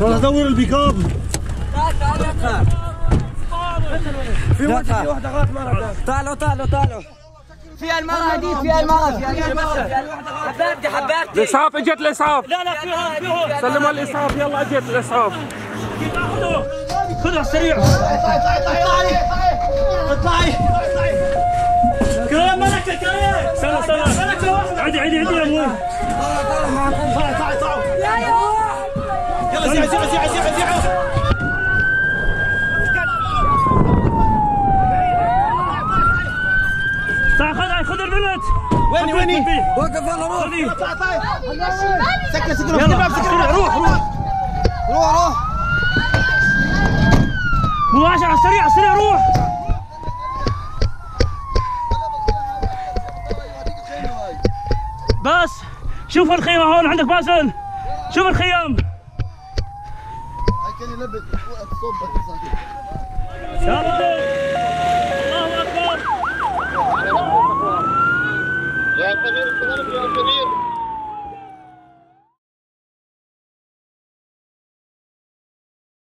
راح ادور البيك اب في واحدة في واحدة غلط مرة طالعوا طالعوا طالعوا. فيها المرأة دي فيها المرأة فيها المرأة. حبابتي حبابتي. الإسعاف إجت الإسعاف. لا لا فيهم فيهم سلموا الإسعاف يلا إجت الإسعاف. خذها سريع. اطلعي. كريم ملك يا كريم استنى استنى عدي عدي عدي يا أبوي ويني ويني؟ وقف يلا روح سكر سكر يلا. سريع روح روح. روح على السريع على السريع روح. بس شوف الخيمة هون عندك باسل. شوف الخيام. كان يلبس وقت الصبح الله أكبر. يا قدير يا قدير